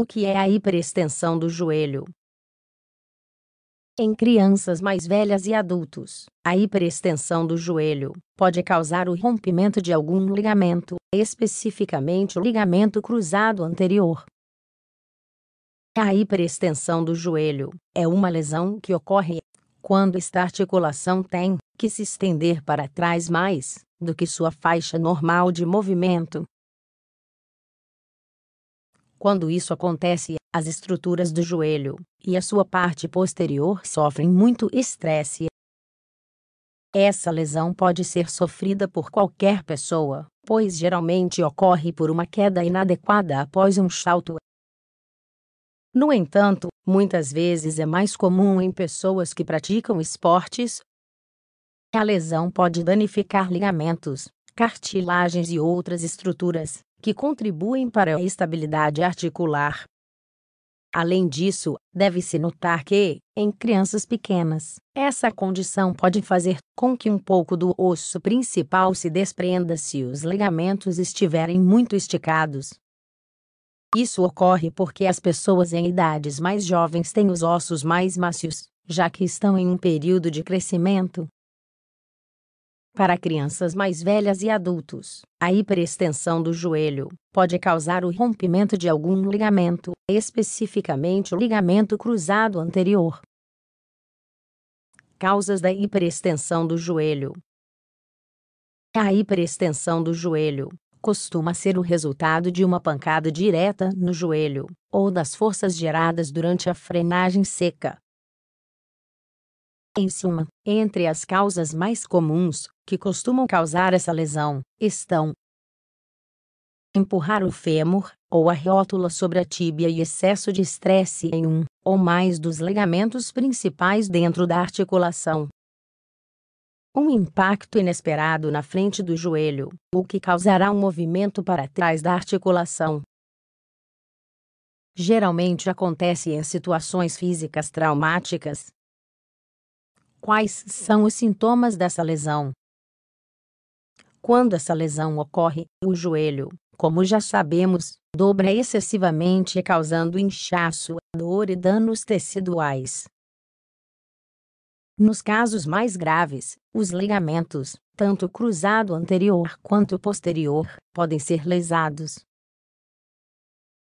O que é a hiperextensão do joelho? Em crianças mais velhas e adultos, a hiperextensão do joelho pode causar o rompimento de algum ligamento, especificamente o ligamento cruzado anterior. A hiperextensão do joelho é uma lesão que ocorre quando esta articulação tem que se estender para trás mais do que sua faixa normal de movimento. Quando isso acontece, as estruturas do joelho e a sua parte posterior sofrem muito estresse. Essa lesão pode ser sofrida por qualquer pessoa, pois geralmente ocorre por uma queda inadequada após um salto. No entanto, muitas vezes é mais comum em pessoas que praticam esportes. A lesão pode danificar ligamentos, cartilagens e outras estruturas, que contribuem para a estabilidade articular. Além disso, deve-se notar que, em crianças pequenas, essa condição pode fazer com que um pouco do osso principal se desprenda se os ligamentos estiverem muito esticados. Isso ocorre porque as pessoas em idades mais jovens têm os ossos mais macios, já que estão em um período de crescimento, para crianças mais velhas e adultos, a hiperextensão do joelho pode causar o rompimento de algum ligamento, especificamente o ligamento cruzado anterior. Causas da hiperextensão do joelho: A hiperextensão do joelho costuma ser o resultado de uma pancada direta no joelho ou das forças geradas durante a frenagem seca, em suma, entre as causas mais comuns, que costumam causar essa lesão, estão empurrar o fêmur, ou a rótula sobre a tíbia e excesso de estresse em um ou mais dos ligamentos principais dentro da articulação. Um impacto inesperado na frente do joelho, o que causará um movimento para trás da articulação. Geralmente acontece em situações físicas traumáticas, Quais são os sintomas dessa lesão? Quando essa lesão ocorre, o joelho, como já sabemos, dobra excessivamente, causando inchaço, dor e danos teciduais. Nos casos mais graves, os ligamentos, tanto cruzado anterior quanto posterior, podem ser lesados.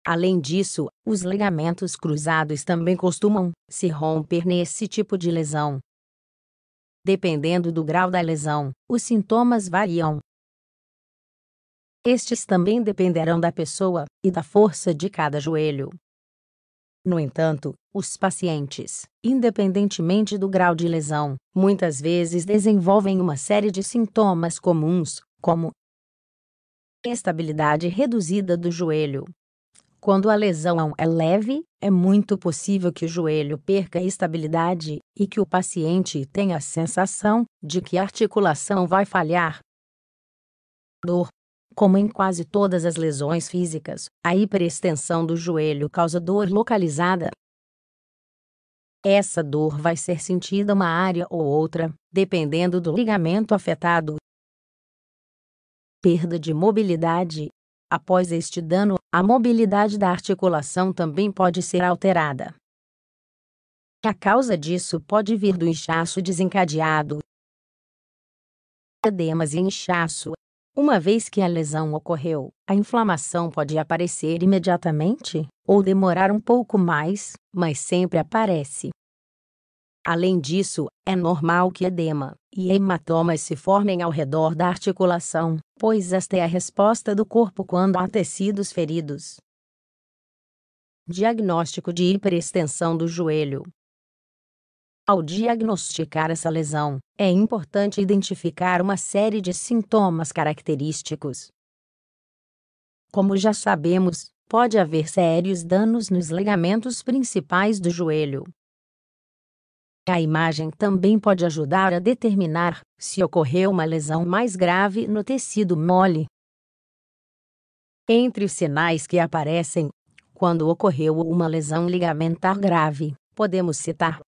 Além disso, os ligamentos cruzados também costumam se romper nesse tipo de lesão. Dependendo do grau da lesão, os sintomas variam. Estes também dependerão da pessoa e da força de cada joelho. No entanto, os pacientes, independentemente do grau de lesão, muitas vezes desenvolvem uma série de sintomas comuns, como estabilidade reduzida do joelho, quando a lesão é leve, é muito possível que o joelho perca estabilidade e que o paciente tenha a sensação de que a articulação vai falhar. Dor. Como em quase todas as lesões físicas, a hiperextensão do joelho causa dor localizada. Essa dor vai ser sentida uma área ou outra, dependendo do ligamento afetado. Perda de mobilidade Após este dano, a mobilidade da articulação também pode ser alterada. A causa disso pode vir do inchaço desencadeado, edemas e inchaço. Uma vez que a lesão ocorreu, a inflamação pode aparecer imediatamente ou demorar um pouco mais, mas sempre aparece. Além disso, é normal que edema e hematomas se formem ao redor da articulação, pois esta é a resposta do corpo quando há tecidos feridos. Diagnóstico de hiperextensão do joelho. Ao diagnosticar essa lesão, é importante identificar uma série de sintomas característicos. Como já sabemos, pode haver sérios danos nos ligamentos principais do joelho, a imagem também pode ajudar a determinar se ocorreu uma lesão mais grave no tecido mole. Entre os sinais que aparecem quando ocorreu uma lesão ligamentar grave, podemos citar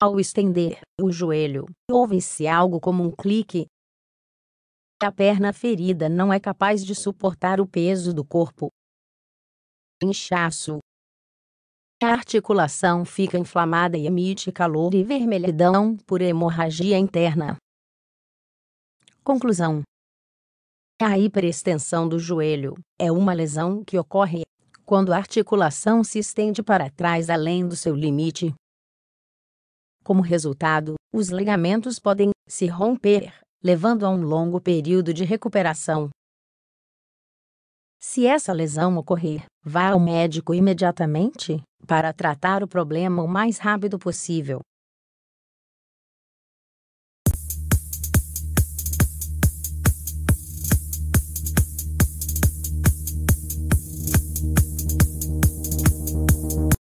ao estender o joelho, ouve-se algo como um clique. A perna ferida não é capaz de suportar o peso do corpo. inchaço. A articulação fica inflamada e emite calor e vermelhidão por hemorragia interna. Conclusão: A hiperextensão do joelho é uma lesão que ocorre quando a articulação se estende para trás além do seu limite. Como resultado, os ligamentos podem se romper, levando a um longo período de recuperação. Se essa lesão ocorrer, vá ao médico imediatamente para tratar o problema o mais rápido possível.